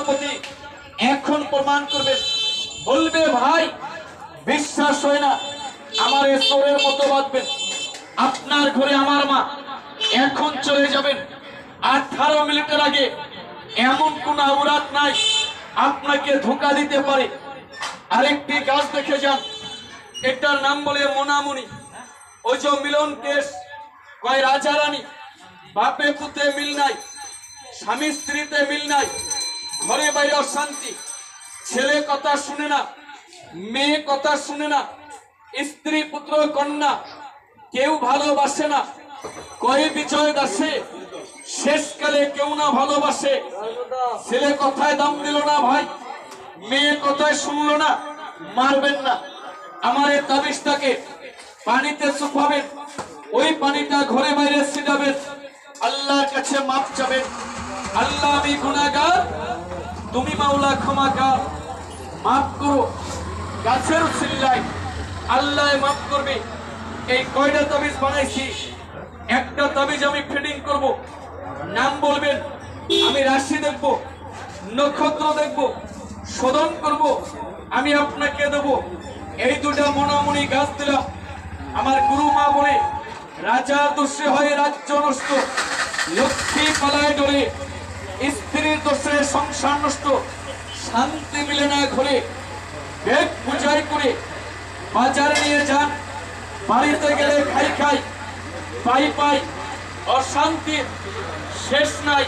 প্রজাপতি এখন প্রমাণ করবে। বলবে, ভাই, বিশ্বাস হয় না, আমার এ চোরের মতো বাঁধবেন। আপনার ঘরে আমার মা এখন চলে যাবেন। আঠারো মিনিটের আগে এমন কোন অপরাধ নাই, আপনাকে ধোকা দিতে পারে। আরেকটি গাছ দেখে যান, এটার নাম বলে মোনামুনি। ওই যে মিলন কেস, কয় রাজা রানী বাপে পুতে মিল নাই, স্বামী স্ত্রীতে মিল নাই ঘরে বাইরে অশান্তি। ছেলে কথা শুনে না, মেয়ে কথা শুনে না, স্ত্রী, পুত্র, কন্যা, কেউ ভালোবাসে না। কয়ে বিজয় দাসে? শেষকালে কেউ না ভালোবাসে। ছেলে কথায় দাম দিল না ভাই, মেয়ে কথায় শুনলো না, মারবেন না। আমার এই তাবিজটাকে পানিতে শুকাবেন, ওই পানিটা ঘরে বাইরে ছিটাবেন। আল্লাহর কাছে মাপ চাবেন। আল্লাহ আমি গুনাহগার। তুমি মাওলা ক্ষমাকার মাফ করো। গাছের সিল্লাই আল্লাহ মাফ করবে। এই কয়টা তাবিজ বানাইছি? একটা তাবিজ আমি ফিটিং করব। নাম বলবেন, আমি রাশি দেখব, নক্ষত্র দেখব, শোধন করব, আমি আপনাকে দেব। এই দুটা মনামনি গাছ দিলাম। আমার গুরু মা বলে রাজা দোষে হয় রাজ্য নষ্ট, লক্ষ্মী পালায় ডরে স্ত্রীর দোষে সংসার নষ্ট, শান্তি মিলে না ঘরে, বেগ পূজাই করে বাজারে নিয়ে যান। বাড়িতে গেলে খাই খাই, পাই পাই অশান্তির শেষ নাই।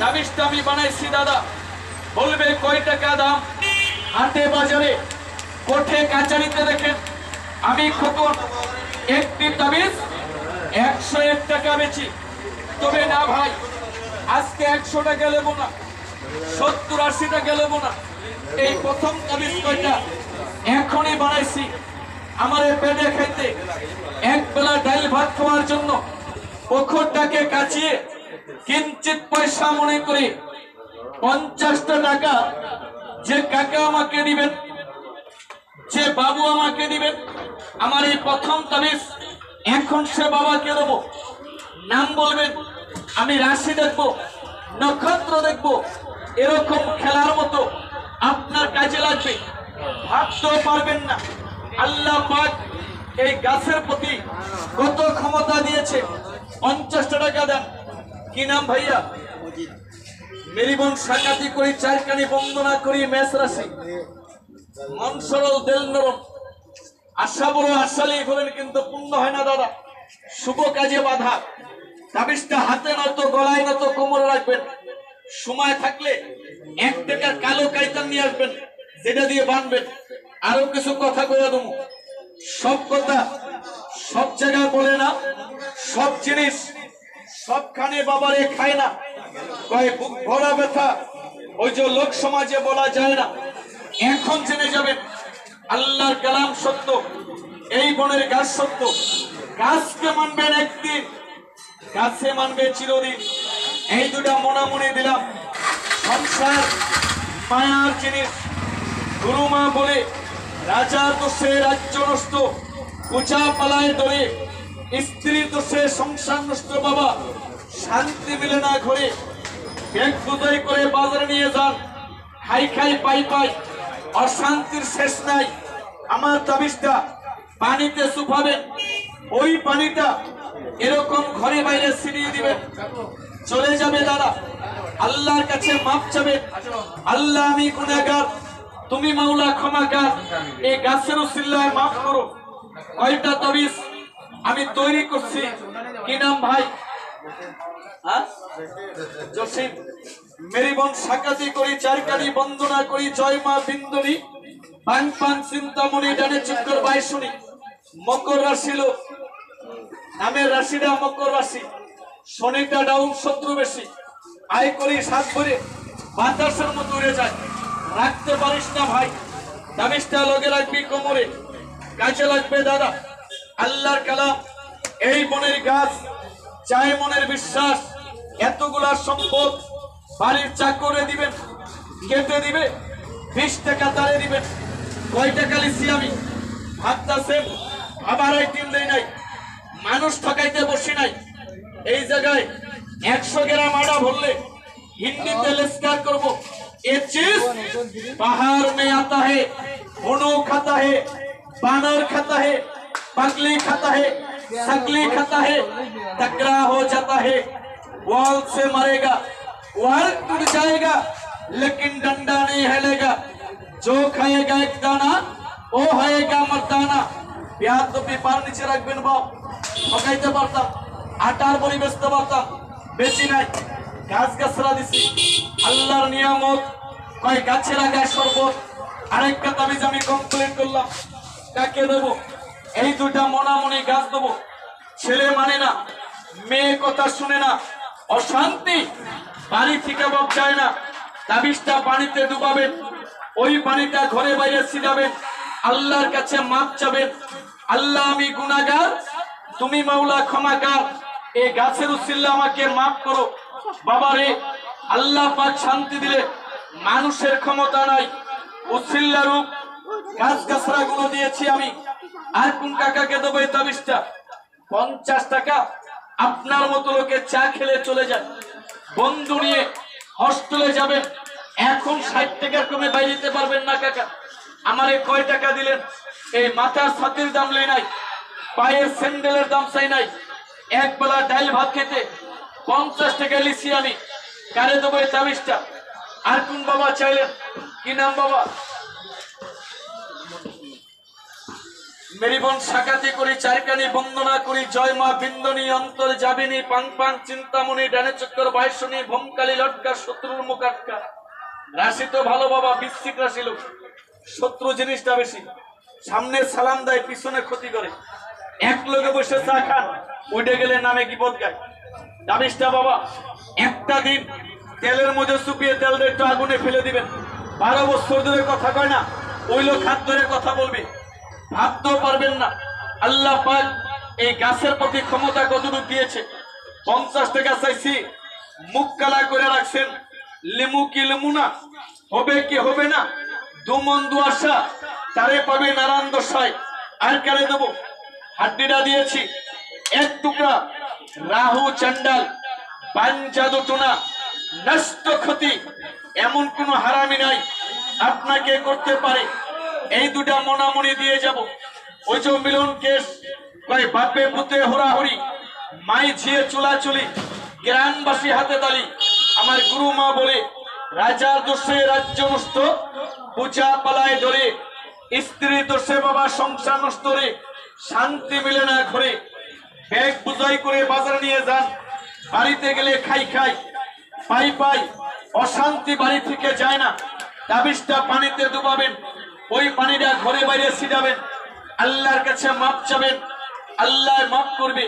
দাবিসটা আমি বানাইছি দাদা, বলবে কয় টাকা দাম? হাটে বাজারে, কোঠে কাচারিতে দেখেন, আমি খোকন, একটি তাবিজ একশো এক টাকা বেচি। তবে না ভাই, আজকে একশো টাকা নেব না, সত্তর আশি টাকা নেব না। এই প্রথম তাবিজ কয়টা? এখনই বানাইছি। আমার পেটে খাইতে এক বেলা ডাল ভাত খাওয়ার জন্য পুকুরটাকে কাচিয়ে কিঞ্চিত পয়সা মনে করে পঞ্চাশটা টাকা যে কাকা আমাকে দিবেন, যে বাবু আমাকে দিবেন, আমার এই প্রথম তাবিজ, এখন সে বাবাকে দেবো। নাম বলবেন, আমি রাশি দেখব, নক্ষত্র দেখব, এরকম খেলার মতো আপনার কাজে লাগবে। ভাবতেও পারবেন না। আল্লাহ পাক এই গাছের প্রতি কত ক্ষমতা দিয়েছে। পঞ্চাশটা টাকা দেন। কি নাম ভাইয়া? মেরিবন সাকাতি করি, চারকানি বন্দনা করি, মেষ রাশি। মন সরল দেল নরম আশা বড় আশালেই হলেন কিন্তু পূর্ণ হয় না দাদা। শুভ কাজে বাধা। তাবিজটা হাতে নত গলায় নত, কোমরে রাখবেন। সময় থাকলে এক টাকার কালো কাইতান নিয়ে আসবেন যেটা দিয়ে বানবেন। আরও কিছু কথা কয়ে দেবো। সব কথা সব জায়গায় বলে না, সব জিনিস সবখানে বাবারে খায় না। কয়, বুক ভরা ব্যথা, ওই যে লোক সমাজে বলা যায় না। এখন জেনে যাবেন, আল্লাহর কালাম সত্য, এই বনের গাছ সত্য। গাছকে মানবেন একদিন। গাছে মানবে চিরদিন। এই দুটা মনে দিলাম। সংসার মায়ার জিনিস। গুরুমা বলে, রাজা দোষে রাজ্য নষ্ট, পূজা পালায় ধরে। স্ত্রী দোষে সংসার নষ্ট, বাবা। শান্তি মিলে না ঘরে। ব্যাগ বুদয় করে বাজারে নিয়ে যান। খাই খাই, পাই পাই। অশান্তির শেষ নাই। আমার তাবিজটা পানিতে শুকাবেন ওই পানিটা এরকম ঘরে বাইরে ছিটিয়ে দিবেন চলে যাবে দাদা। আল্লাহর কাছে মাপ চাবে। আল্লাহ আমি গুনাহগার তুমি মাওলা ক্ষমাকার এই গাছের উসিল্লায় মাফ করো। কয়টা তাবিজ আমি তৈরি করছি। কি নাম ভাই? হ্যাঁ? জসিম। মকর রাশি নামের রাশিটা মকর রাশি, শনিটা ডাউন শত্রু বেশি আয় করি সাত ভরে বাতাসের মতো উড়ে যায়। রাখতে পারিস না ভাই দামিসটা লগে রাখবি কোমরে কাজে লাগবে দাদা। আল্লাহর কালাম, এই মনের গাছ, চাই মনের বিশ্বাস, এতগুলা সম্পদ বাড়ির চাকরে দিবেন, কেটে দিবে, বিশ টাকা তারে দিবেন। কয় টাকা লিখছি আমি? ভাবতাছেন, আবার এই টিম দেয় নাই মানুষ ঠকাইতে বসি নাই এই জায়গায় একশো গ্রাম আটা ভরলে হিন্দিতে লেস্কার করবো এ पहाड़ में आता है हुनो खाता है बानर खाता है पगली खाता है सकली खाता है टकरा हो जाता है वॉल से मरेगा वॉल टूट जाएगा लेकिन डंडा नहीं हिलेगा जो खाएगा एक दाना ও হয়েগা মর্দানা পেঁয়াজ তো পেপার নিচে রাখবেন বাপ। পারতাম আটার বড়ি বেচতে পারতাম বেশি নাই। গাছ গাছরা দিছি। আল্লাহর নিয়ামত। কয় গাছের আগায় শরবত। আরেকটা তাবিজ আমি কমপ্লিট করলাম কাকে দেবো। এই দুটা মনামনি গাছ দেবো। ছেলে মানে না, মেয়ে কথা শুনে না, অশান্তি। বাড়ি থেকে বাপ যায় না। তাবিজটা পানিতে ডুবাবেন। ওই পানিটা ঘরে বাইরে ছিটাবেন। আল্লাহর কাছে মাপ চাবেন। আল্লাহ, আমি গুনাগার তুমি মাওলা ক্ষমাকার এই গাছের উসিল্লা আমাকে মাফ করো। বাবারে, আল্লাহ পাক শান্তি দিলে মানুষের ক্ষমতা নাই। উসিল্লা রূপ গাছ গাছরা গুলো দিয়েছি আমি। আর কোন কাকাকে দেবো এই তাবিজটা? পঞ্চাশ টাকা আপনার মতো লোকে চা খেলে চলে যান। বন্ধু নিয়ে হস্টেলে যাবেন। এখন ষাট টাকার কমে বাইরে যেতে পারবেন না, কাকা। আমারে কয় টাকা দিলেন? এই মাথার ছাতির দাম লেই নাই, পায়ের স্যান্ডেলের দাম চাই নাই। এক বেলা ডাল ভাত খেতে পঞ্চাশ টাকা লিছি আমি, কারে দেবো এই তাবিজটা? আর কোন বাবা চাইলেন? কি নাম বাবা? মেরি বোন সাকাতি করি, চারকানি বন্দনা করি, জয় মা বিন্দনী, অন্তর যাবিনী, পাং পাং চিন্তামণি, ডানে চক্কর বায়সনী ভোমকালী লটকা, শত্রুর মুখাটকা রাশি তো ভালো বাবা, বৃশ্চিক রাশি লোক, শত্রু জিনিসটা বেশি। সামনে সালাম দেয়, পিছনে ক্ষতি করে। এক লোকে বসে চা খান, উঠে গেলে নামে কি বোধ গায়। দাবিসটা বাবা, একটা দিন তেলের মধ্যে শুকিয়ে তেল দিয়ে একটু আগুনে ফেলে দিবেন। বারো বছর ধরে কথা কয় না, ওই লোক হাত ধরে কথা বলবে। ভাবতেও পারবেন না। আল্লাহ পাক এই গাছের প্রতি ক্ষমতা কতটুকু দিয়েছে? পঞ্চাশ টাকা চাইছি, মুখ কালা করে রাখছেন। লিমু কি লিমু না? হবে কি হবে না? দুমন দু আশা। তারে পাবে নারায়ণ দশায় আর কারে দেবো? হাড্ডিটা দিয়েছি। এক টুকরা রাহু চন্ডাল, পাঞ্জাদু টুনা, নষ্ট ক্ষতি, এমন কোন হারামি নাই। আপনাকে করতে পারে। এই দুটা মনামনি দিয়ে যাব। ওই যে মিলন কেস, কয় বাপে পুতে হোরাহরি, মাই ঝিয়ে চুলাচুলি, গ্রামবাসী হাতে তালি। আমার গুরু মা বলে, রাজার দোষে রাজ্য নষ্ট, পূজা পালায় ধরে স্ত্রী দোষে বাবা সংসার নষ্ট রে শান্তি মিলে না ঘরে। ব্যাগ বুঝাই করে বাজারে নিয়ে যান। বাড়িতে গেলে খাই খাই, পাই পাই, অশান্তি বাড়ি থেকে যায় না। তাবিজটা পানিতে ডুবাবেন, ওই পানিটা ঘরে বাইরে ছিটাবেন। আল্লাহর কাছে মাপ চাবেন, আল্লাহ মাপ করবে।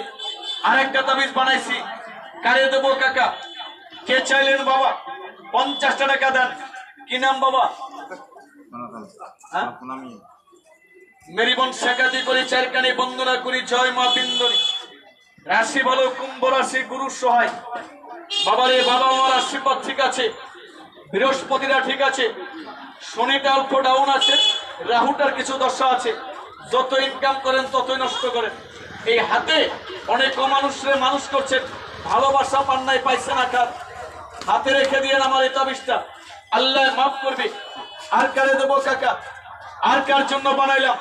আরেকটা তাবিজ বানাইছি, কারে দেবো কাকা? কে চাইলেন বাবা? পঞ্চাশটা টাকা দেন। কি নাম বাবা? মেরিবন শেখাতি করি চারকানি বন্দনা করি জয় মা বিন্দনী রাশি ভালো কুম্ভ রাশি গুরু সহায় বাবারে বাবা মার আশীর্বাদ ঠিক আছে বৃহস্পতিরা ঠিক আছে শনিটা অল্প ডাউন আছে রাহুটার কিছু দশা আছে যত ইনকাম করেন ততই নষ্ট করেন এই হাতে অনেক মানুষরে মানুষ করছেন ভালোবাসা পান্নায় পাইছে না হাতে রেখে দিয়ে আমার এই তাবিজটা আল্লাহ মাফ করবে। আর কারে দেবো কাকা? আর কার জন্য বানাইলাম?